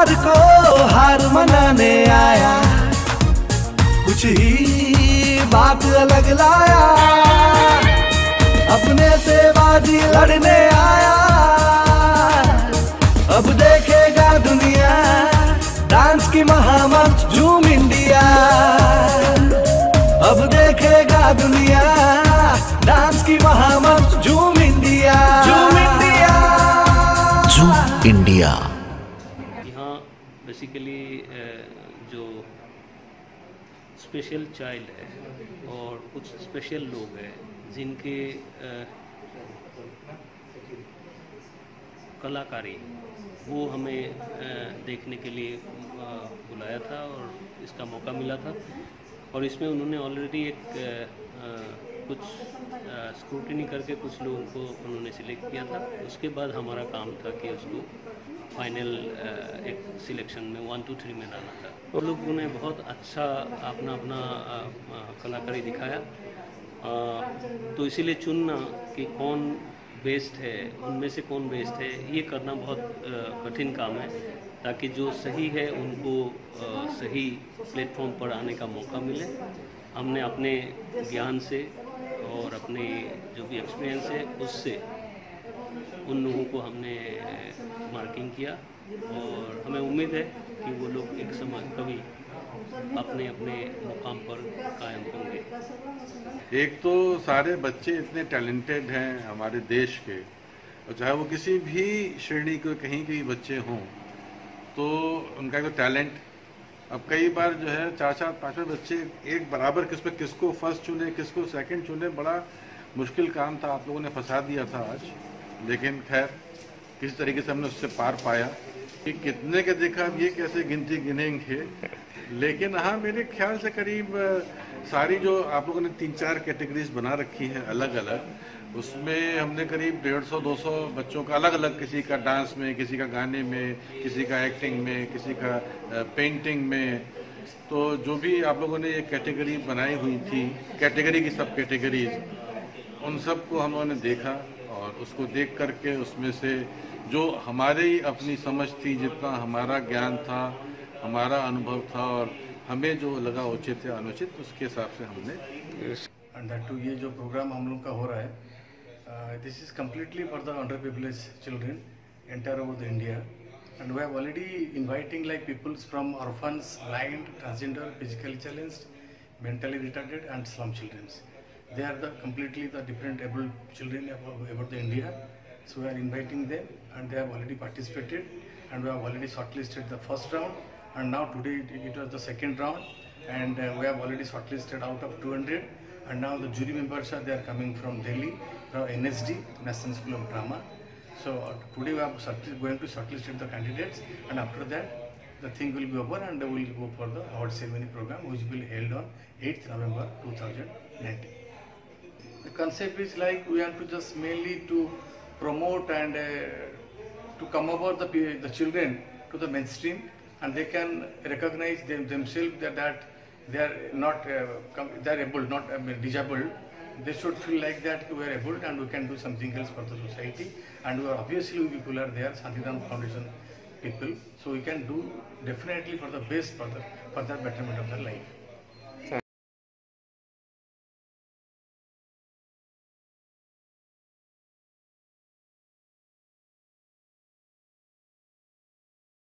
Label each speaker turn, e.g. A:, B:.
A: हार को हार मनाने आया। कुछ ही बात अलग लाया। अपने से बाजी लड़ने आया। अब देखेगा दुनिया डांस की महामंच झूम इंडिया। अब देखेगा दुनिया डांस की महामंच झूम इंडिया। झूम इंडिया।
B: झूम इंडिया।
C: बेसिकली जो स्पेशल चाइल्ड है और कुछ स्पेशल लोग हैं, जिनके कलाकारी, वो हमें देखने के लिए बुलाया था और इसका मौका मिला था। और इसमें उन्होंने ऑलरेडी एक कुछ स्क्रूटनी करके कुछ लोगों को उन्होंने सिलेक्ट किया था। उसके बाद हमारा काम था कि उसको फाइनल एक सिलेक्शन में वन टू थ्री में लाना था। वो लोगों ने बहुत अच्छा अपना अपना कलाकारी दिखाया। आ, तो इसीलिए चुनना कि कौन बेस्ट है, उनमें से कौन बेस्ट है, ये करना बहुत कठिन काम है, ताकि जो सही है उनको सही प्लेटफॉर्म पर आने का मौका मिले। हमने अपने ज्ञान से और अपने जो भी एक्सपीरियंस है, उससे उन लोगों को हमने मार्किंग किया और हमें उम्मीद है कि वो लोग एक समय कभी अपने अपने मुकाम पर कायम होंगे।
D: एक तो सारे बच्चे इतने टैलेंटेड हैं हमारे देश के, और चाहे वो किसी भी श्रेणी के, कहीं के बच्चे हों तो उनका जो टैलेंट अब कई बार जो है चार चार पाँच पाँच बच्चे एक बराबर किस पे किसको फ़र्स्ट चुने, किसको सेकंड चुने, बड़ा मुश्किल काम था, आप लोगों ने फंसा दिया था आज। लेकिन खैर, किसी तरीके से हमने उससे पार पाया कि कितने के देखा, अब ये कैसे गिनती गिनेंगे? लेकिन हाँ मेरे ख्याल से करीब सारी जो आप लोगों ने तीन चार कैटेगरीज बना रखी हैं अलग अलग उसमें हमने करीब डेढ़ सौ, दो सौ बच्चों का अलग अलग किसी का डांस में, किसी का गाने में, किसी का एक्टिंग में, किसी का पेंटिंग में। तो जो भी आप लोगों ने ये कैटेगरी बनाई हुई थी, कैटेगरी की सब कैटेगरीज, उन सबको हम लोगों ने देखा। और उसको देख करके उसमें से जो हमारी अपनी समझ थी जितना हमारा ज्ञान था हमारा अनुभव था और हमें जो लगा उचित या अनुचित उसके हिसाब से हमने
E: अंडर टू ये जो प्रोग्राम हम लोग का हो रहा है this is completely for the under privilege children enter over the India and we have already inviting like peoples from orphans blind transgender physically challenged mentally retarded and slum children they are the completely the different able children about, the india. So we are inviting them and they have already participated and we have already shortlisted the first round. And now today it, was the second round and uh, we have already shortlisted out of 200 and now the jury members are they are coming from delhi from nsd national school of drama. So uh, today we are going to shortlist the candidates and after that the thing will be over and we will go for the award ceremony program which will be held on 8th november 2019 the concept is like we want to just mainly to promote and uh, to come over the the children to the mainstream and they can recognize them, themselves that, that they are not uh, they are able not I mean, disabled. They should feel like that we are able and we can do something else for the society. And we are obviously we people are there Santidam Foundation people. So we can do definitely for the best for the for the betterment of their life